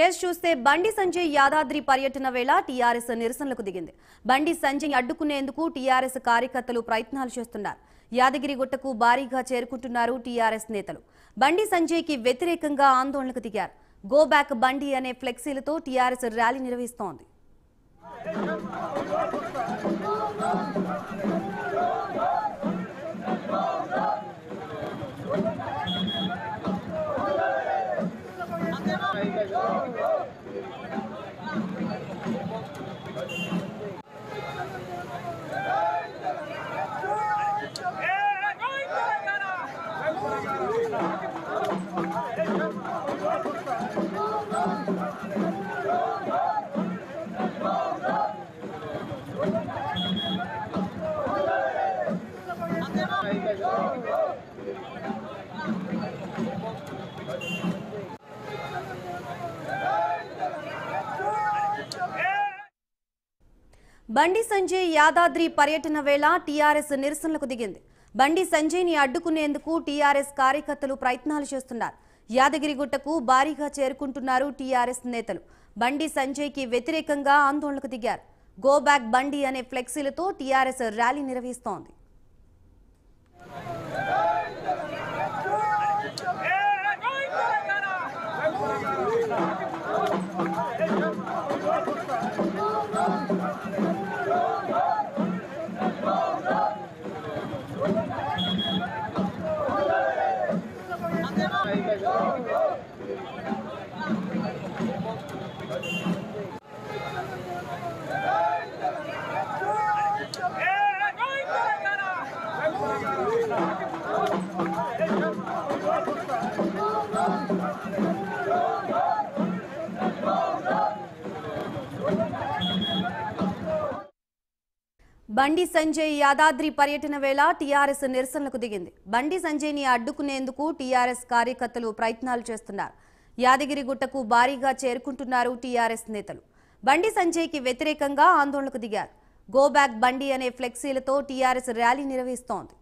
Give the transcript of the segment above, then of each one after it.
Case చూస్తే బండి సంజయ్ యాదాద్రి పర్యటన వేళ టీఆర్ఎస్ నిరసనలకు దిగింది. బండి సంజయ్ అడ్డుకునేందుకు టీఆర్ఎస్ కార్యకర్తలు ప్రయత్నాలు చేస్తున్నారు. యాదగిరిగుట్టకు భారీగా చేరుకుంటున్నారు టీఆర్ఎస్ నేతలు. బండి సంజయ్కి వ్యతిరేకంగా ఆందోళనకు దిగారు. గో బ్యాక్ బండి అనే ఫ్లెక్సీలతో టీఆర్ఎస్ ర్యాలీ నిర్వహిస్తోంది. బండి సంజయ్ యాదాద్రి పర్యటన వేళ టీఆర్ఎస్ నిరసనలకు దిగింది బండి సంజయ్ని అడ్డుకునేందుకు టీఆర్ఎస్ కార్యకర్తలు ప్రయత్నాలు చేస్తున్నారు యాదగిరిగుట్టకు భారీగా చేరుకుంటున్నారు టీఆర్ఎస్ నేతలు బండి సంజయ్కి వ్యతిరేకంగా ఆందోళనకు దిగారు గో బ్యాక్ బండి అనే ఫ్లెక్సీలతో టీఆర్ఎస్ ర్యాలీ నిర్వహిస్తోంది బండి సంజయ్ యాదాద్రి పర్యటన వేళ టీఆర్ఎస్ నిరసనలకు దిగింది. బండి సంజయ్ని అడ్డుకునేందుకు టీఆర్ఎస్ కార్యకర్తలు ప్రయత్నాలు చేస్తున్నారు. యాదగిరిగుట్టకు భారీగా చేరుకుంటున్నారు టీఆర్ఎస్ నేతలు. బండి సంజయ్కి వ్యతిరేకంగా ఆందోళనకు దిగారు. గోబ్యాక్ బండి అనే ఫ్లెక్సీలతో టీఆర్ఎస్ ర్యాలీ నిర్వహిస్తోంది.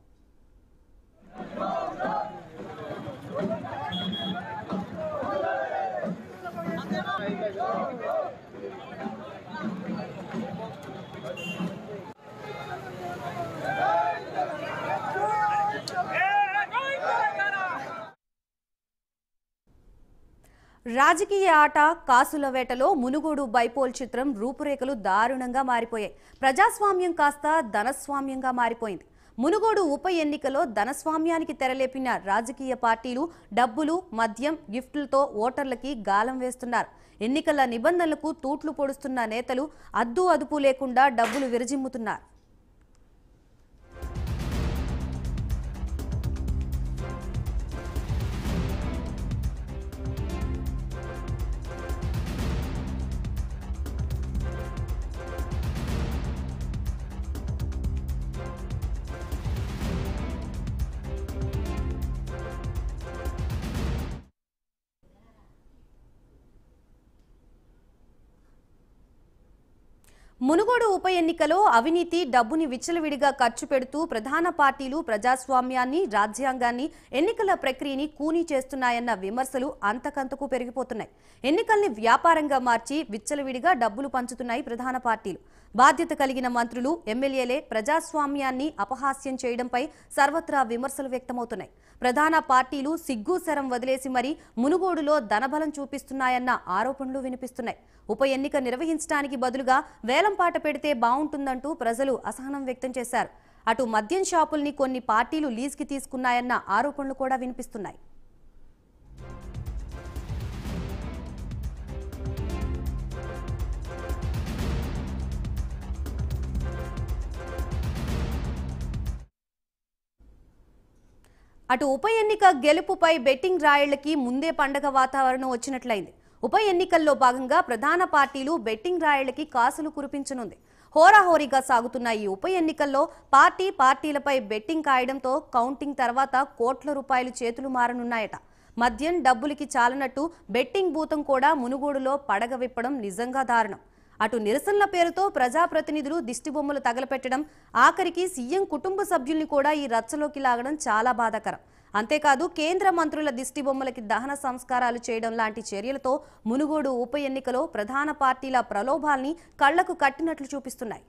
రాజకీయ ఆట కాసుల వేటలో మునుగోడు బైపోల్ చిత్రం రూపురేఖలు దారుణంగా మారిపోయాయి. ప్రజాస్వామ్యం కాస్త ధనస్వామ్యంగా మారిపోయింది. మునుగోడు ఉప ఎన్నికలో ధనస్వామ్యానికి తెరలేపిన రాజకీయ పార్టీలు డబ్బులు మద్యం గిఫ్టులతో ఓటర్లకి గాలం వేస్తున్నారు. ఎన్నికల నిబంధనలకు తూట్లు పొడుస్తున్న నేతలు అద్దు అదుపు లేకుండా డబ్బులు విరజిమ్ముతున్నారు. మునుగోడు ఉప ఎన్నికలో అవినీతి డబ్బుని విచ్చలవిడిగా ఖర్చు పెడుతూ ప్రధాన పార్టీలు ప్రజాస్వామ్యాన్ని రాజ్యాంగాన్ని ఎన్నికల ప్రక్రియని కూనీ చేస్తున్నాయన్న విమర్శలు అంతకంతకు పెరిగిపోతున్నాయి. ఎన్నికల్ని వ్యాపారంగా మార్చి విచ్చలవిడిగా డబ్బులు పంచుతున్నాయి ప్రధాన పార్టీలు. బాధ్యత కలిగిన మంత్రులు ఎమ్మెల్యేలే ప్రజాస్వామ్యాన్ని అపహాస్యం చేయడంపై సర్వత్రా విమర్శలు వ్యక్తమవుతున్నాయి. ప్రధాన పార్టీలు సిగ్గు శరం వదిలేసి మరీ మునుగోడులో ధనబలం చూపిస్తున్నాయన్న ఆరోపణలు వినిపిస్తున్నాయి. ఉప ఎన్నిక నిర్వహించడానికి బదులుగా వేలంపాట పెడితే బాగుంటుందంటూ ప్రజలు అసహనం వ్యక్తం చేశారు. అటు మద్యం షాపుల్ని కొన్ని పార్టీలు లీజ్కి తీసుకున్నాయన్న ఆరోపణలు కూడా వినిపిస్తున్నాయి. అటు ఉప ఎన్నిక గెలుపుపై బెట్టింగ్ రాయళ్ళకి ముందే పండగ వాతావరణం వచ్చినట్లయింది. ఉప ఎన్నికల్లో భాగంగా ప్రధాన పార్టీలు బెట్టింగ్ రాయళ్ళకి కాసులు కురిపించనుంది. హోరాహోరీగా సాగుతున్న ఈ ఉప ఎన్నికల్లో పార్టీ పార్టీలపై బెట్టింగ్ కాయడంతో కౌంటింగ్ తర్వాత కోట్ల రూపాయలు చేతులు మారనున్నాయట. మద్యం డబ్బులకి చాలనట్టు బెట్టింగ్ భూతం కూడా మునుగోడులో పడగ విప్పడం నిజంగా దారుణం. అటు నిరసనల పేరుతో ప్రజాప్రతినిధులు దిష్టిబొమ్మలు తగలపెట్టడం ఆఖరికి సీఎం కుటుంబ సభ్యుల్ని కూడా ఈ రచ్చలోకి లాగడం చాలా బాధాకరం. అంతేకాదు కేంద్ర మంత్రుల దిష్టి బొమ్మలకి దహన సంస్కారాలు చేయడం లాంటి చర్యలతో మునుగోడు ఉప ఎన్నికలో ప్రధాన పార్టీల ప్రలోభాల్ని కళ్ళకు కట్టినట్లు చూపిస్తున్నాయి.